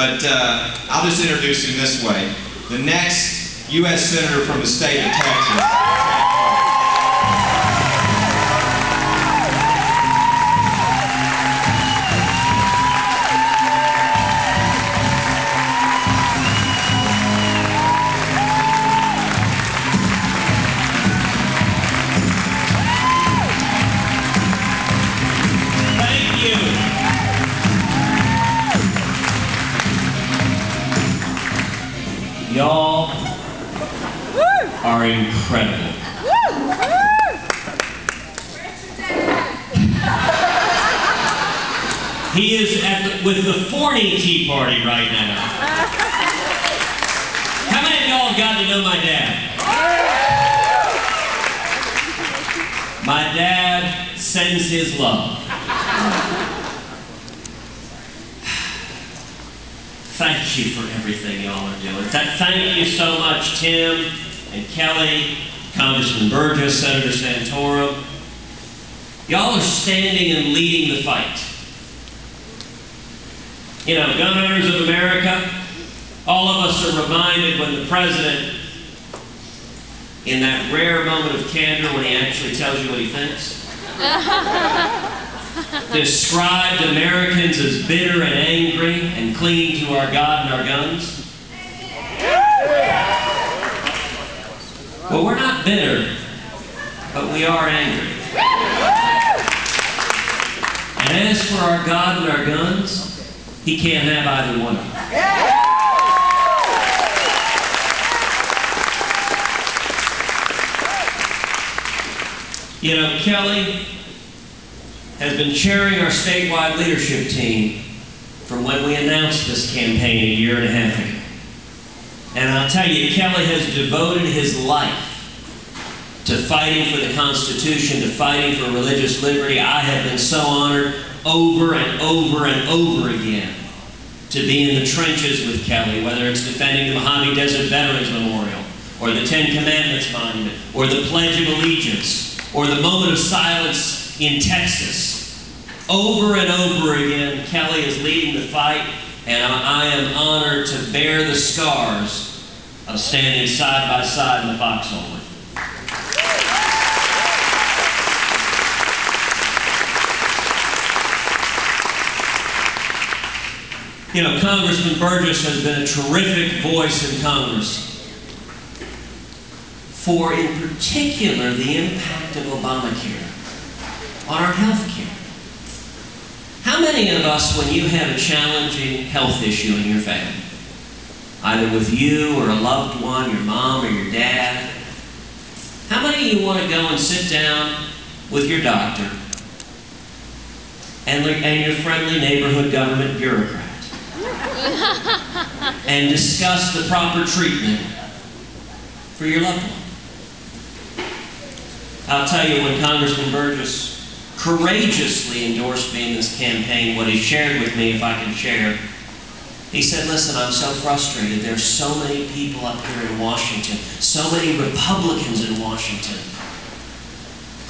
but uh, I'll just introduce him this way. The next U.S. Senator from the state of Texas. Incredible. He is at the, with the Forney Tea Party right now. How many of y'all gotten to know my dad? My dad sends his love. Thank you for everything y'all are doing. Thank you so much, Tim and Kelly, Congressman Burgess, Senator Santorum. Y'all are standing and leading the fight. You know, gun owners of America, all of us are reminded when the president, in that rare moment of candor when he actually tells you what he thinks, described Americans as bitter and angry and clinging to our God and our guns? Well, we're not bitter, but we are angry. And as for our God and our guns, he can't have either one of them. You know, Kelly has been chairing our statewide leadership team from when we announced this campaign a year and a half ago. And I'll tell you, Kelly has devoted his life to fighting for the Constitution, to fighting for religious liberty. I have been so honored over and over and over again to be in the trenches with Kelly, whether it's defending the Mojave Desert Veterans Memorial, or the Ten Commandments Monument, or the Pledge of Allegiance, or the moment of silence in Texas. Over and over again, Kelly is leading the fight, and I I am honored to bear the scars of standing side by side in the foxhole with him. You know, Congressman Burgess has been a terrific voice in Congress for, in particular, the impact of Obamacare on our health care. How many of us, when you have a challenging health issue in your family, either with you or a loved one, your mom or your dad, how many of you want to go and sit down with your doctor and, and your friendly neighborhood government bureaucrat and discuss the proper treatment for your loved one? I'll tell you, when Congressman Burgess courageously endorsed me in this campaign, what he shared with me, if I can share, he said, Listen, I'm so frustrated. There's so many people up here in Washington, so many Republicans in Washington,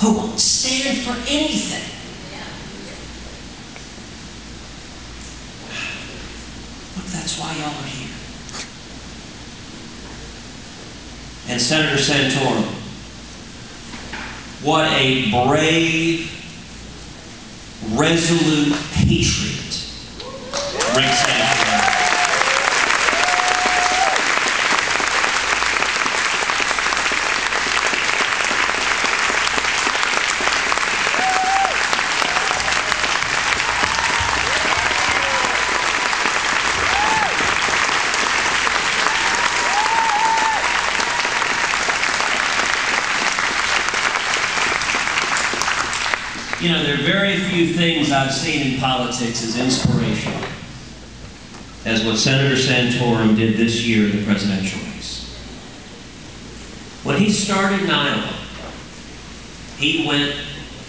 who won't stand for anything. Look, that's why y'all are here. And Senator Santorum, what a brave, resolute patriot Rick Santorum. You know, there are very few things I've seen in politics as inspirational as what Senator Santorum did this year in the presidential race. When he started in Iowa, he went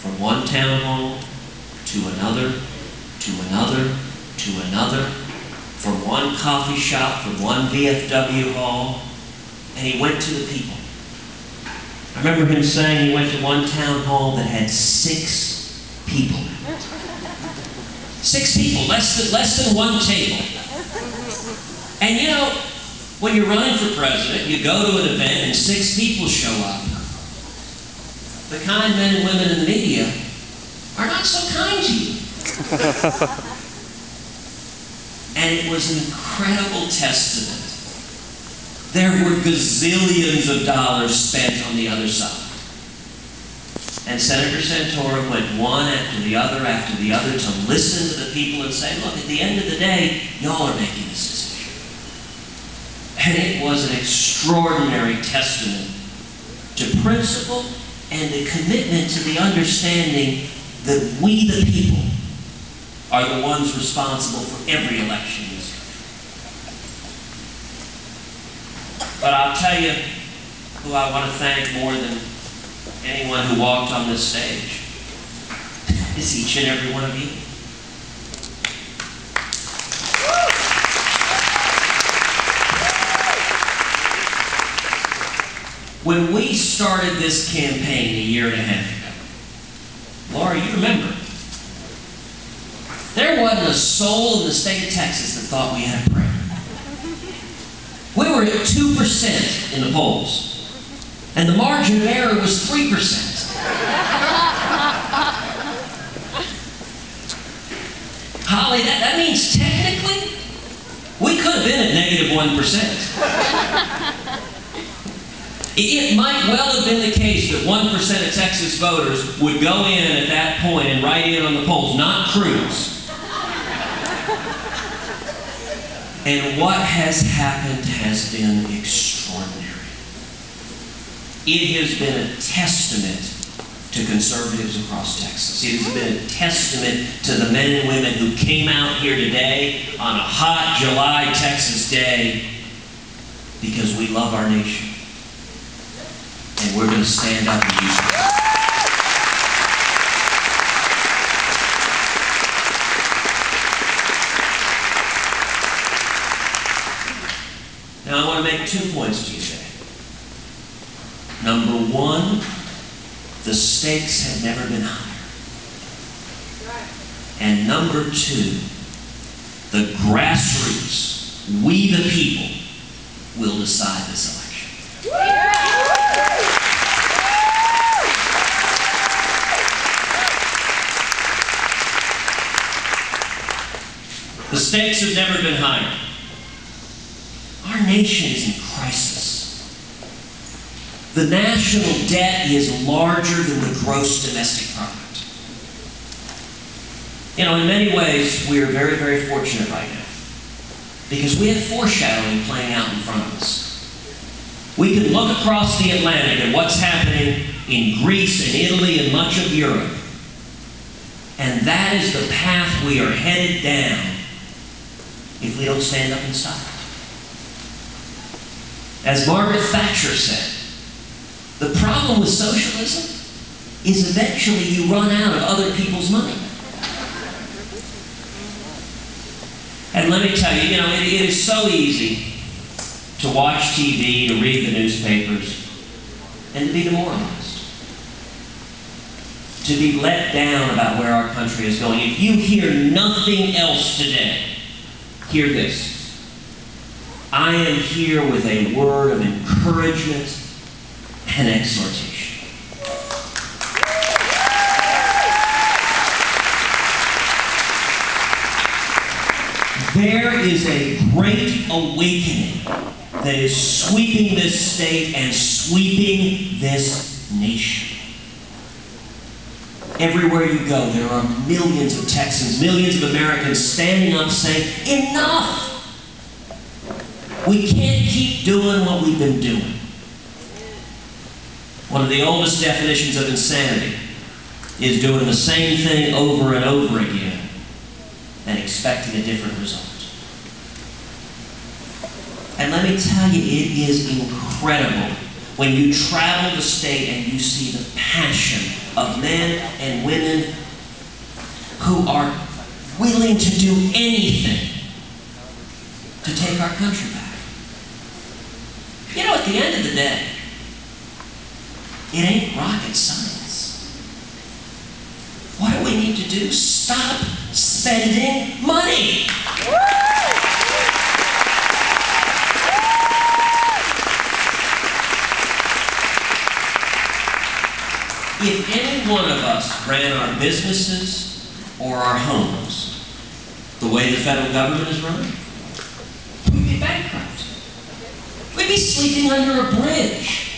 from one town hall to another, to another, to another, from one coffee shop, from one VFW hall, and he went to the people. I remember him saying he went to one town hall that had six people. Six people, less than, less than one table. And you know, when you're running for president, you go to an event and six people show up. The kind men and women in the media are not so kind to you. and it was an incredible testament. There were gazillions of dollars spent on the other side. And Senator Santorum went one after the other after the other to listen to the people and say, look, at the end of the day, y'all are making this decision. And it was an extraordinary testament to principle and the commitment to the understanding that we, the people, are the ones responsible for every election in this country. But I'll tell you who I want to thank more than anyone who walked on this stage is each and every one of you. When we started this campaign a year and a half ago, Laura, you remember, there wasn't a soul in the state of Texas that thought we had a prayer. We were at 2% in the polls. And the margin of error was that, means technically we could have been at negative 1. It might well have been the case that 1% of Texas voters would go in at that point and write in on the polls, not Cruz. And what has happened has been extraordinary. It has been a testament to conservatives across Texas. It has been a testament to the men and women who came out here today on a hot July Texas day because we love our nation. And we're going to stand up and use it. Now I want to make two points to you today. Number one, the stakes have never been higher. And number two, the grassroots, we the people, will decide this election. The stakes have never been higher. Our nation is in crisis. The national debt is larger than the gross domestic product. You know, in many ways, we are very, very fortunate right now because we have foreshadowing playing out in front of us. We can look across the Atlantic at what's happening in Greece and Italy and much of Europe. And that is the path we are headed down if we don't stand up and stop it. As Margaret Thatcher said, the problem with socialism is eventually you run out of other people's money. And let me tell you, you know, it, it is so easy to watch TV, to read the newspapers, and to be demoralized. To be let down about where our country is going. If you hear nothing else today, hear this. I am here with a word of encouragement and exhortation. There is a great awakening that is sweeping this state and sweeping this nation. Everywhere you go, there are millions of Texans, millions of Americans standing up saying, enough! We can't keep doing what we've been doing. One of the oldest definitions of insanity is doing the same thing over and over again and expecting a different result. And let me tell you, it is incredible when you travel the state and you see the passion of men and women who are willing to do anything to take our country back. You know, at the end of the day, it ain't rocket science. What do we need to do? Stop spending money. If any one of us ran our businesses or our homes the way the federal government is running, we'd be bankrupt. We'd be sleeping under a bridge.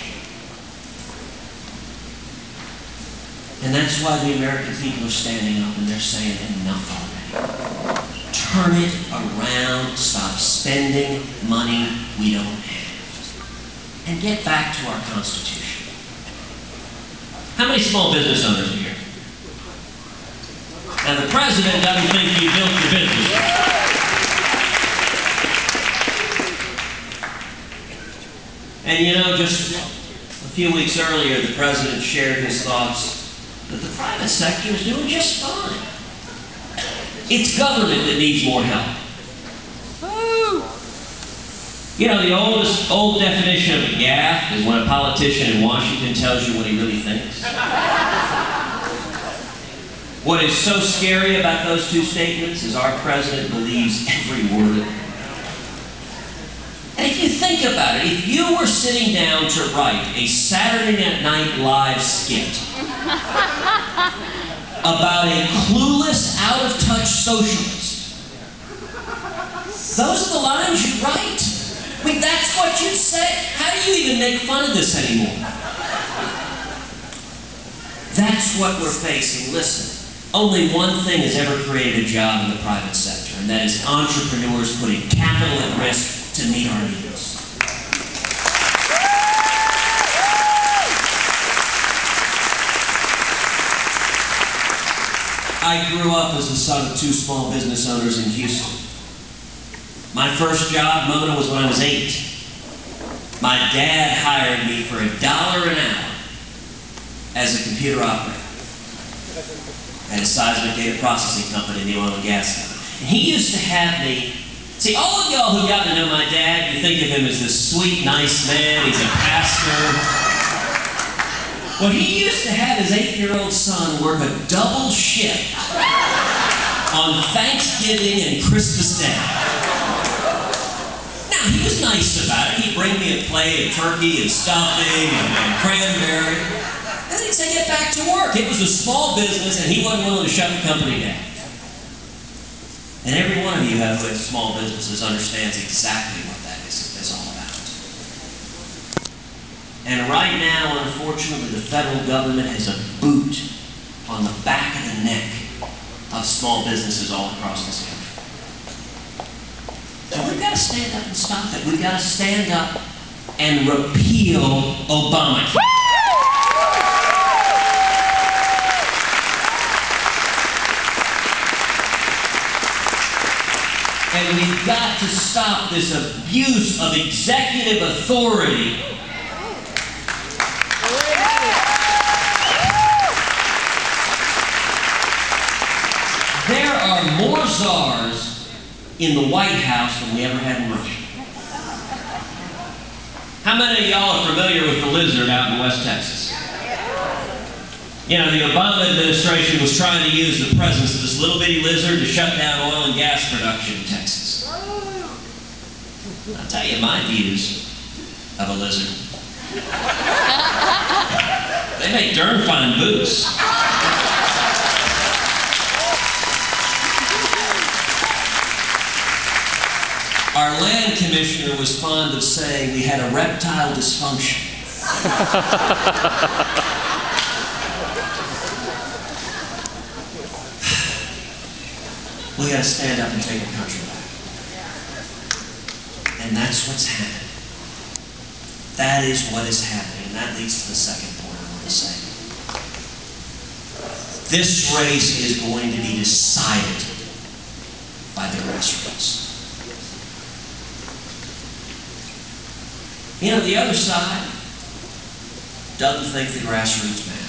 And that's why the American people are standing up and they're saying enough already. Turn it around, stop spending money we don't have, and get back to our Constitution. How many small business owners are here? Now, the president doesn't think you built your business. And you know, just a few weeks earlier, the president shared his thoughts that the private sector is doing just fine. It's government that needs more help. You know, the oldest old definition of a gaffe is when a politician in Washington tells you what he really thinks. what is so scary about those two statements is our president believes every word of. And if you think about it, if you were sitting down to write a Saturday Night Live skit about a clueless, out of touch socialist. Those are the lines you write. I mean, that's what you say. How do you even make fun of this anymore? That's what we're facing. Listen, only one thing has ever created a job in the private sector, and that is entrepreneurs putting capital at risk to meet our needs. I grew up as the son of two small business owners in Houston. My first job, Mona, was when I was eight. My dad hired me for a dollar an hour as a computer operator at a seismic data processing company in the oil and gas company. And he used to have me. See, all of y'all who got to know my dad, you think of him as this sweet, nice man. He's a pastor. Well, he used to have his eight-year-old son work a double shift on Thanksgiving and Christmas Day. Now, he was nice about it. He'd bring me a plate of turkey and stuffing and, and cranberry. And then he'd say, get back to work. It was a small business, and he wasn't willing to shut the company down. And every one of you who has small businesses understands exactly what that is, is all. And right now, unfortunately, the federal government has a boot on the back of the neck of small businesses all across this country. So we've got to stand up and stop it. We've got to stand up and repeal Obamacare. And we've got to stop this abuse of executive authority are more czars in the White House than we ever had in Russia. How many of y'all are familiar with the lizard out in West Texas? You know, the Obama administration was trying to use the presence of this little bitty lizard to shut down oil and gas production in Texas. I'll tell you my views of a lizard. they make darn fine boots. Our land commissioner was fond of saying we had a reptile dysfunction. we got to stand up and take our country back. And that's what's happening. That is what is happening. And that leads to the second point I want to say. This race is going to be decided by the grassroots. You know, the other side doesn't think the grassroots matter.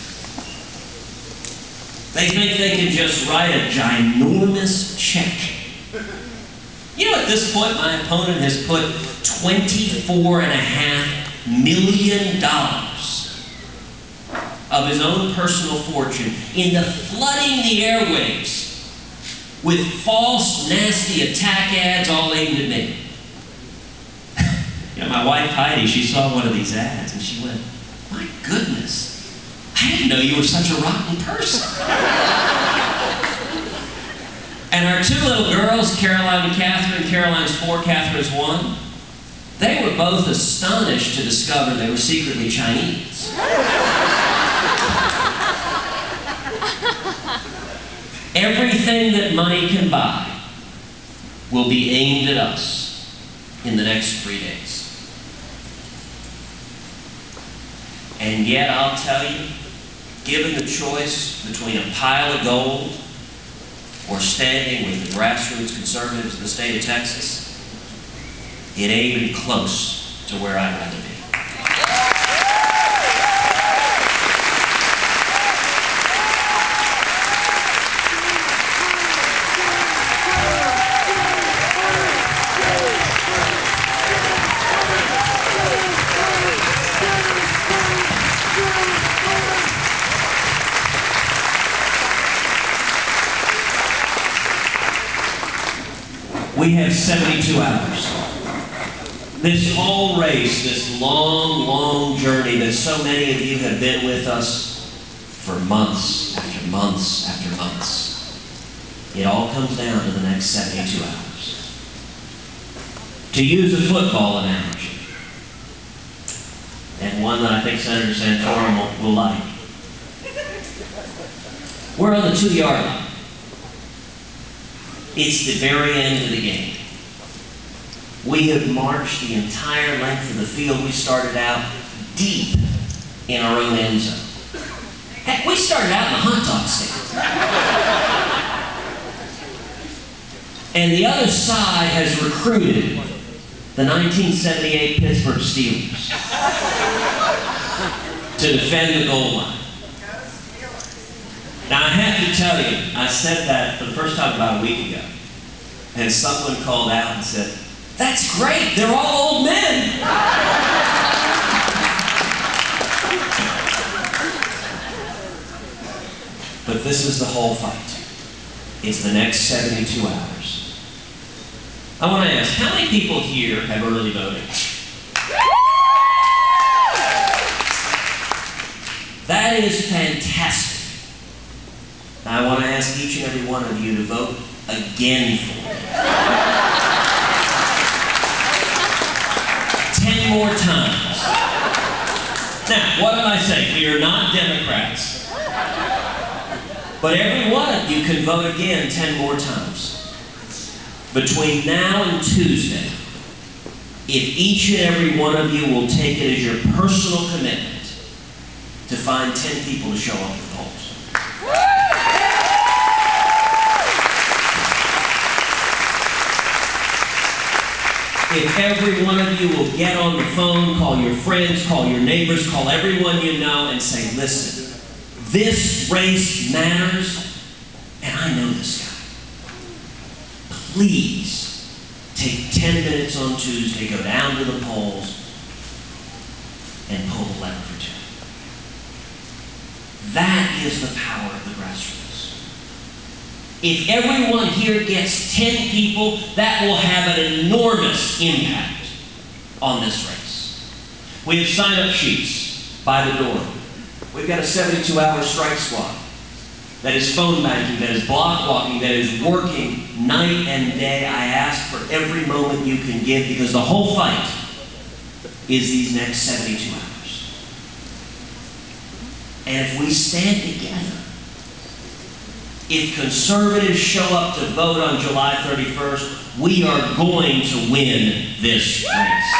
They think they can just write a ginormous check. You know, at this point, my opponent has put $24.5 million of his own personal fortune into flooding the airwaves with false, nasty attack ads all aimed at me. You know, my wife Heidi, she saw one of these ads and she went, my goodness, I didn't know you were such a rotten person. and our two little girls, Caroline and Catherine, Caroline's four, Catherine's one, they were both astonished to discover they were secretly Chinese. Everything that money can buy will be aimed at us in the next three days. And yet, I'll tell you, given the choice between a pile of gold or standing with the grassroots conservatives of the state of Texas, it ain't even close to where I'd rather be. 72 hours. This whole race, this long, long journey that so many of you have been with us for months after months after months, it all comes down to the next 72 hours. To use a football analogy, and one that I think Senator Santorum will, will like, we're on the two yard line. It's the very end of the game. We have marched the entire length of the field. We started out deep in our own end zone. Heck, we started out in the hot dog stand. and the other side has recruited the 1978 Pittsburgh Steelers to defend the goal line. Now, I have to tell you, I said that for the first time about a week ago. And someone called out and said, That's great, they're all old men. but this is the whole fight. It's the next 72 hours. I want to ask, how many people here have early voting? That is fantastic. I want to ask each and every one of you to vote again for it. Ten more times. Now, what am I saying? We are not Democrats. But every one of you can vote again ten more times. Between now and Tuesday, if each and every one of you will take it as your personal commitment to find 10 people to show up at the polls. If every one of you will get on the phone, call your friends, call your neighbors, call everyone you know, and say, listen, this race matters, and I know this guy. Please take 10 minutes on Tuesday, go down to the polls, and pull the lever for Ted. That is the power of the grassroots. If everyone here gets 10 people, that will have an enormous impact on this race. We have sign up sheets by the door. We've got a 72 hour strike squad that is phone banking, that is block walking, that is working night and day. I ask for every moment you can give because the whole fight is these next 72 hours. And if we stand together, if conservatives show up to vote on July 31st, we are going to win this race.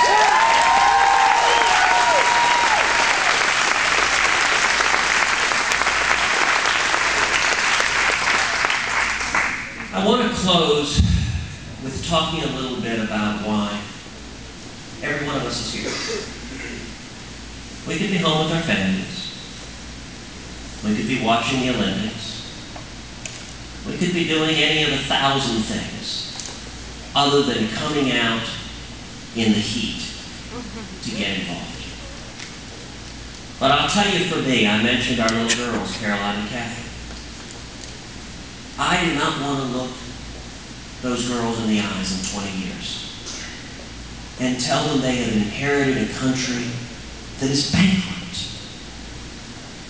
I want to close with talking a little bit about why every one of us is here. We could be home with our families. We could be watching the Olympics. Could be doing any of a thousand things other than coming out in the heat to get involved. But I'll tell you for me, I mentioned our little girls, Caroline and Kathy. I do not want to look those girls in the eyes in 20 years and tell them they have inherited a country that is bankrupt.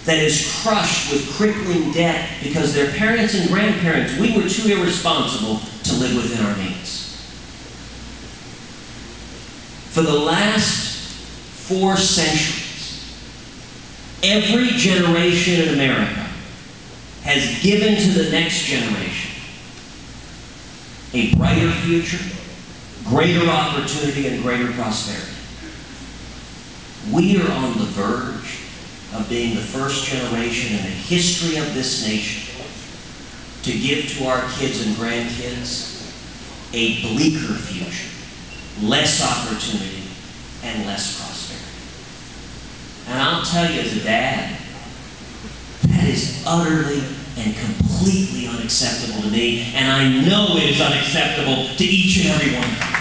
That is crushed with crippling debt because their parents and grandparents, we were too irresponsible to live within our means. For the last four centuries, every generation in America has given to the next generation a brighter future, greater opportunity, and greater prosperity. We are on the verge of being the first generation in the history of this nation to give to our kids and grandkids a bleaker future, less opportunity, and less prosperity. And I'll tell you as a dad, that is utterly and completely unacceptable to me, and I know it is unacceptable to each and every one of you.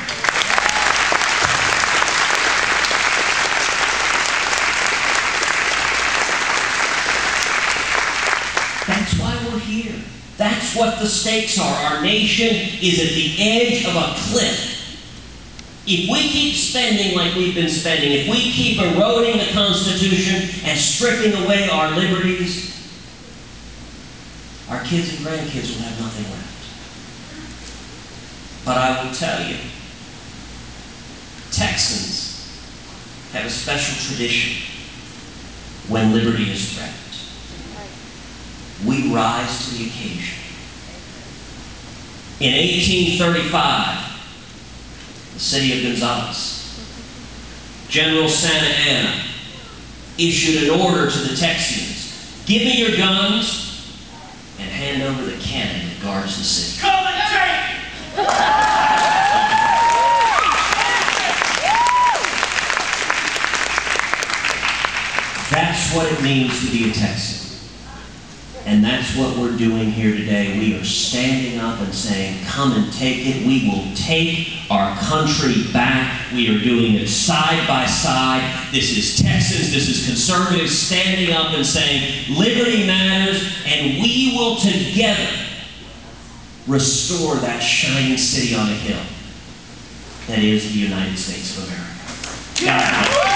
That's why we're here. What the stakes are. Our nation is at the edge of a cliff. If we keep spending like we've been spending, if we keep eroding the Constitution and stripping away our liberties, our kids and grandkids will have nothing left. But I will tell you, Texans have a special tradition when liberty is threatened. We rise to the occasion. In 1835, the city of Gonzales, General Santa Anna issued an order to the Texans give me your guns and hand over the cannon that guards the city. Come and take! That's what it means to be a Texan. And that's what we're doing here today. We are standing up and saying, come and take it. We will take our country back. We are doing it side by side. This is Texans, this is conservatives standing up and saying, liberty matters, and we will together restore that shining city on a hill that is the United States of America. God.